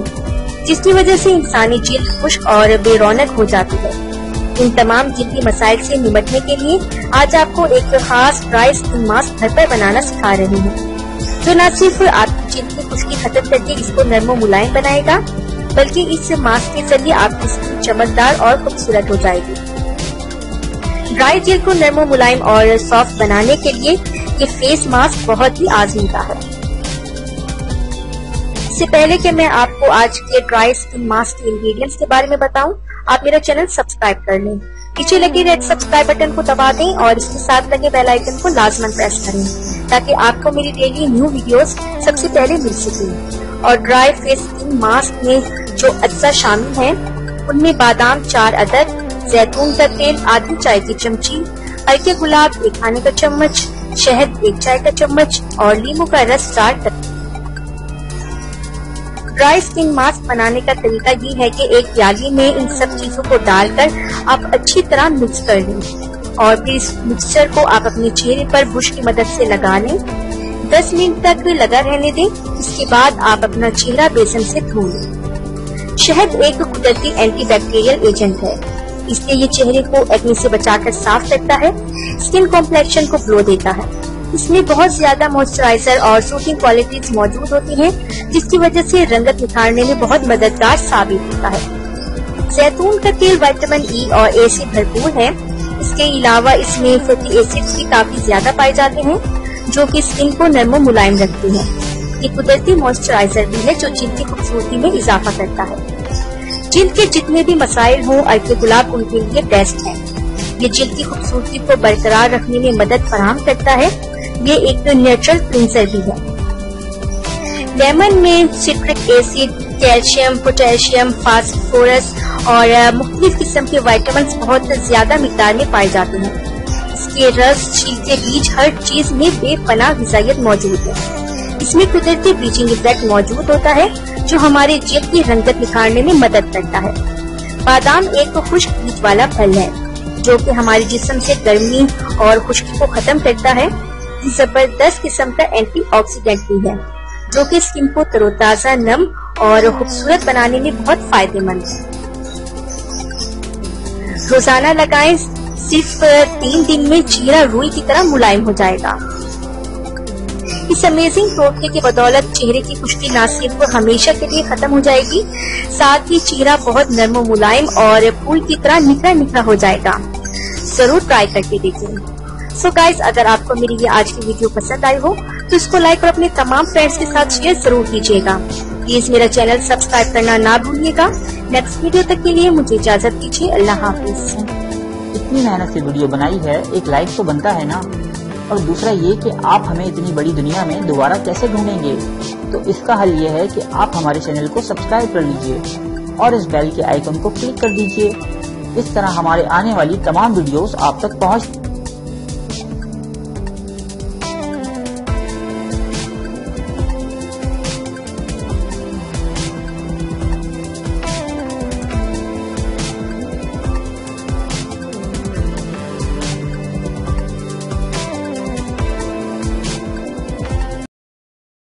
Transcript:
हैं जिसकी वजह से इंसानी जिल्द खुश्क और बेरौनक हो जाती है। इन तमाम जिल्दी मसाइल से निपटने के लिए आज आपको एक खास ड्राई स्किन मास्क घर पर बनाना सिखा रही हूँ। जो न सिर्फ़ आपकी जिल्द की खुश्की खत्म करके इसको नरमो मुलायम बनाएगा, बल्कि इस मास्क के ज़रिए आपकी स्किन चमकदार और खूबसूरत हो जाएगी। ड्राई जेल को नरमो मुलायम और सॉफ्ट बनाने के लिए ये फेस मास्क बहुत ही आजीदा है। इससे पहले कि मैं आपको आज के ड्राई स्किन मास्क के इंग्रेडिएंट्स के बारे में बताऊँ, आप मेरा चैनल सब्सक्राइब कर लें। नीचे लगे रेड सब्सक्राइब बटन को दबा दें और इसके साथ लगे बेल आइकन को लाजमन प्रेस करें ताकि आपको मेरी डेली न्यू वीडियोस सबसे पहले मिल सके। और ड्राई फेस स्किन मास्क में जो अज्जा शामिल है उनमें बादाम चार अदद जैतून का तेल आधी चाय की चमची हल्के गुलाब एक खाने का चम्मच शहद एक चाय का चम्मच और नींबू का रस चार ड्राई स्किन मास्क बनाने का तरीका ये है कि एक प्याली में इन सब चीज़ों को डालकर आप अच्छी तरह मिक्स कर लें और फिर इस मिक्सचर को आप अपने चेहरे पर बुश की मदद से लगा लें। 10 मिनट तक लगा रहने दें, इसके बाद आप अपना चेहरा बेसन से धो लें। शहद एक कुदरती एंटीबैक्टीरियल एजेंट है। इसलिए ये चेहरे को एक्ने से बचाकर साफ़ करता है स्किन कॉम्प्लेक्शन को ग्लो देता है। इसमें बहुत ज़्यादा मॉइस्चराइजर और सूटिंग क्वालिटीज मौजूद होती हैं, जिसकी वजह से रंगत निखारने में बहुत मददगार साबित होता है। जैतून का तेल विटामिन ई e और ए से भरपूर है। इसके अलावा इसमें फैटी एसिड्स भी काफ़ी ज़्यादा पाए जाते हैं जो कि स्किन को नरमो मुलायम रखते हैं। ये कुदरती मॉइस्चराइजर भी है जो जिल्द की खूबसूरती में इजाफा करता है। जिल्द के जितने भी मसाइल हों अर्के गुलाब उनके लिए बेस्ट है। ये जिल्द की खूबसूरती को बरकरार रखने में मदद फराहम करता है ये एक नेचुरल क्लिनजर भी है। लेमन में citric acid calcium potassium phosphorus और मुख्तलिफ़ किस्म के वाइटामिन बहुत ज़्यादा मिकदार में पाए जाते हैं। इसके रस छिलके बीज, हर चीज़ में बेपना गजाइत मौजूद है। इसमें कुदरती ब्लीचिंग इफ़ेक्ट मौजूद होता है, जो हमारे जिल्द की रंगत निखारने में मदद करता है। बादाम एक खुश्क बीज वाला फल है, जो कि हमारे जिस्म से गर्मी और खुश्की को खत्म करता है ज़बरदस्त किस्म का एंटीऑक्सीडेंट भी है, जो कि स्किन को तरोताजा, नम और खूबसूरत बनाने में बहुत फ़ायदेमंद है। रोज़ाना लगाएँ, सिर्फ़ तीन दिन में चेहरा रुई की तरह मुलायम हो जाएगा। इस अमेजिंग टोटके की बदौलत चेहरे की खुश्की न सिर्फ़ हमेशा के लिए खत्म हो जाएगी। साथ ही चेहरा बहुत नरम, मुलायम और फूल की तरह निखरा निखरा हो जाएगा। ज़रूर ट्राई करके देखिए। सो so गाइज़ अगर आपको मेरी ये आज की वीडियो पसंद आई हो तो इसको लाइक और अपने तमाम फ्रेंड्स के साथ शेयर ज़रूर कीजिएगा। प्लीज़ मेरा चैनल सब्सक्राइब करना ना भूलिएगा। नेक्स्ट वीडियो तक के लिए मुझे इजाज़त दीजिए। अल्लाह हाफिज। इतनी मेहनत से वीडियो बनाई है, एक लाइक तो बनता है ना। और दूसरा ये कि आप हमें इतनी बड़ी दुनिया में दोबारा कैसे ढूंढेंगे? तो इसका हल ये है कि आप हमारे चैनल को सब्सक्राइब कर लीजिए और इस बेल के आइकन को क्लिक कर दीजिए। इस तरह हमारे आने वाली तमाम वीडियोस आप तक पहुँच